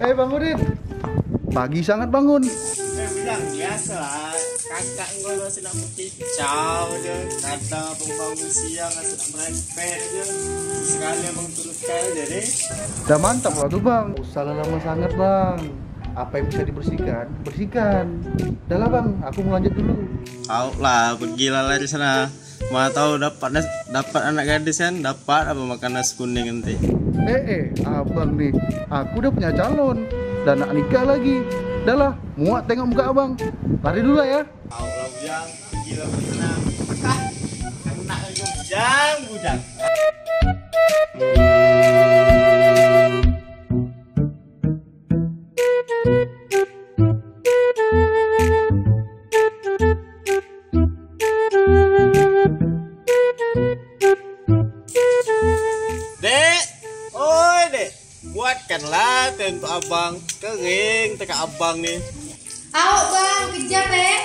Eh Bang Udin, pagi sangat bangun. Saya bilang biasa lah kakak kicau abang siang sekali abang Udah mantap lah tuh Bang. Usaha lama sangat Bang. Apa yang bisa dibersihkan, bersihkan. Udah lah Bang, aku mau lanjut dulu. tahu lah pergilah di sana mana tahu dapat dapat anak gadis kan? Dapat apa makan nasi kuning nanti? Eh eh, abang nih, aku udah punya calon. Dan nak nikah lagi. Udah lah, muak tengok muka abang. Lari dulu lah ya. bujang ah bujang bujang Dek, abang kering teka abang nih. Awak bang, kejap eh.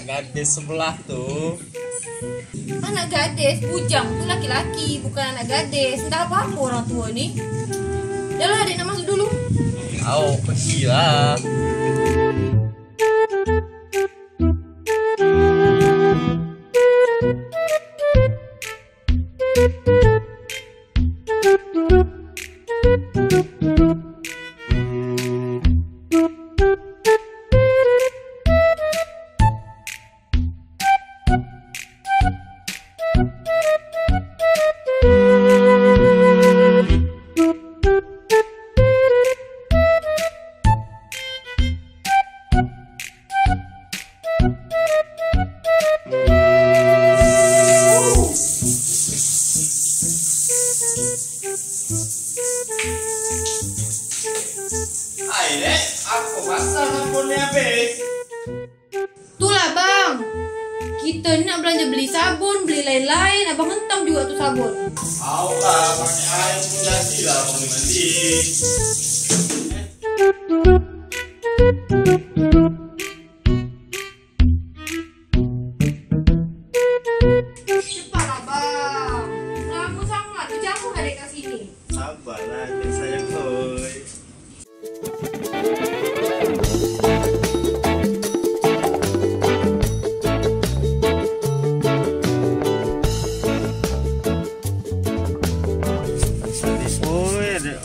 Anak gadis sebelah tuh. Anak gadis, bujang tuh laki-laki, bukan anak gadis. Entah apa apa orang tua nih. Jalan adik nak masuk dulu. Kau pergilah. Sabun, beli lain-lain. Abang hentam juga tuh sabun. Lah, pakai air pun jadi lah mau mandi. Cepatlah bang. Lama sangat. Jauh adik kat sini. Sabarlah,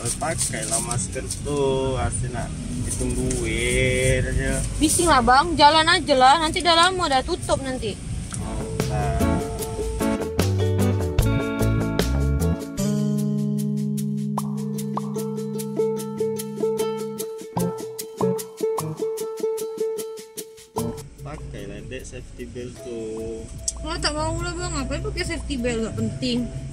Pakai lah masker tuh, asli nak hitung duit aja. Bising lah bang. Jalan aja lah. Nanti dah lama dah tutup nanti. Oh, pakai lah dek safety belt tuh Kalau tak mau lah bang. Apa pakai safety belt? Gak penting.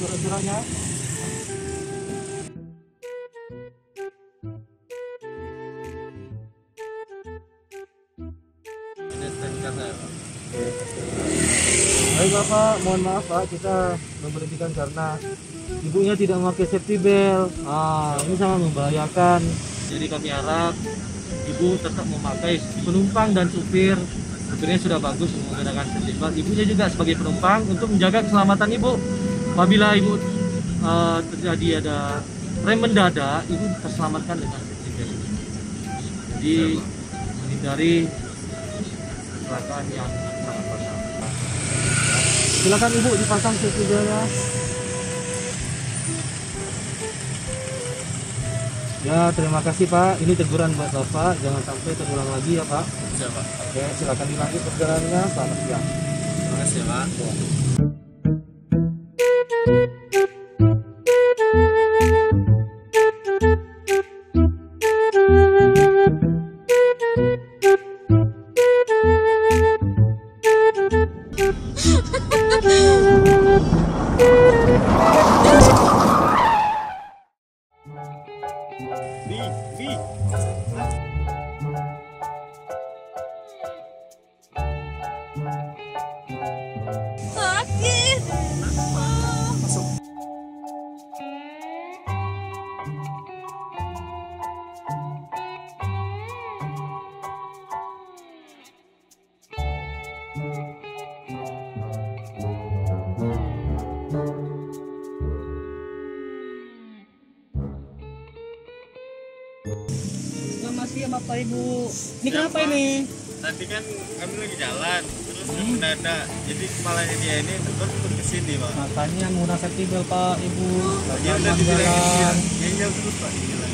Surat-suratnya. Baik Bapak, mohon maaf Pak, kita memberhentikan karena ibunya tidak memakai safety belt. Ah, ini sangat membahayakan. Jadi kami harap ibu tetap memakai penumpang dan supir. Supirnya sudah bagus menggunakan safety belt. Ibunya juga sebagai penumpang untuk menjaga keselamatan ibu. Apabila ibu eh, terjadi ada rem mendadak, ibu terselamatkan dengan belt. Jadi menghindari kecelakaan yang sangat fatal. Silakan ibu dipasang beltnya. Ya, terima kasih Pak. Ini teguran buat Bapak. Jangan sampai terulang lagi ya Pak. Siapa? Oke, silakan dilanjut perjalanannya. Selamat siang. Terima kasih Pak. Bi. Sakit. Bapak Ibu. Ini kenapa ini? Tadi kan kami lagi jalan, terus mendadak. Jadi kepalanya dia ini terbentur ke sini, Pak. Makanya menggunakan safety belt Pak Ibu. Ya udah dibilangin. Ya iya terus Pak dibilang.